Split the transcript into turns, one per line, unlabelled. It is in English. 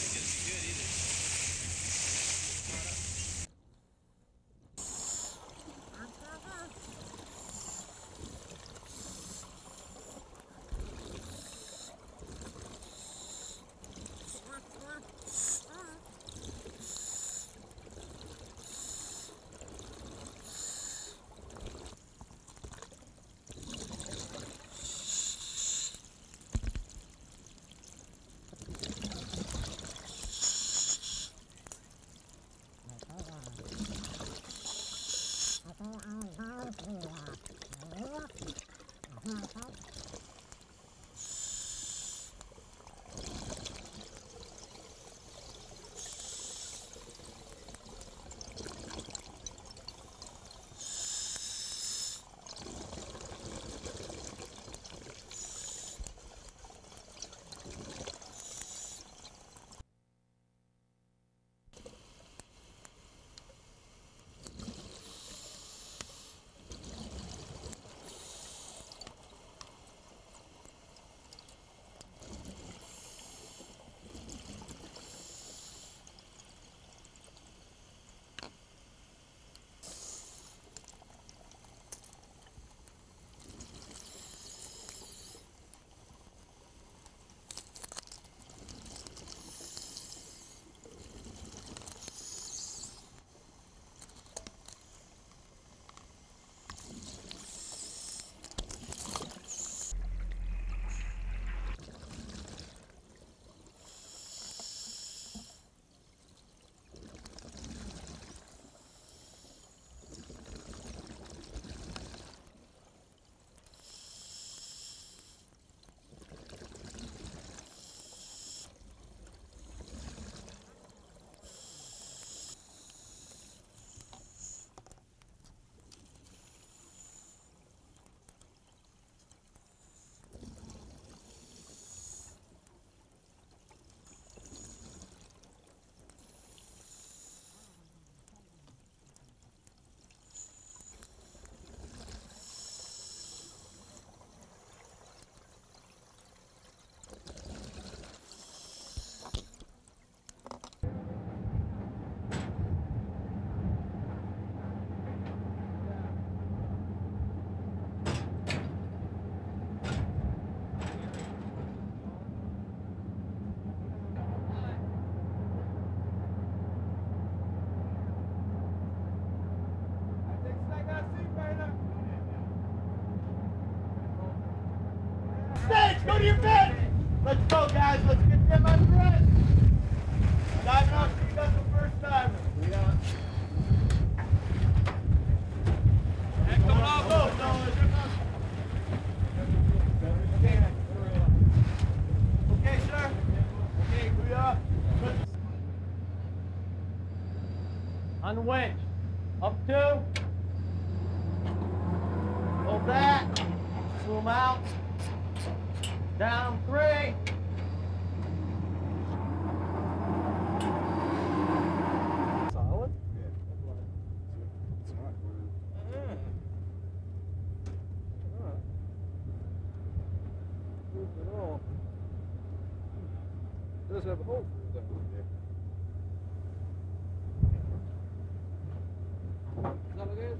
think it's good either. Stage, go to your bed! Let's go, guys. Let's get them undressed. Diving off you got the first timer. Yeah. Go, no, Okay. Sir. Okay, up. On two. Hold that. Zoom out. Down three. Solid. Yeah. It's not good. Mm. Right. Good all.
It does have a hole through that. Is that what it is?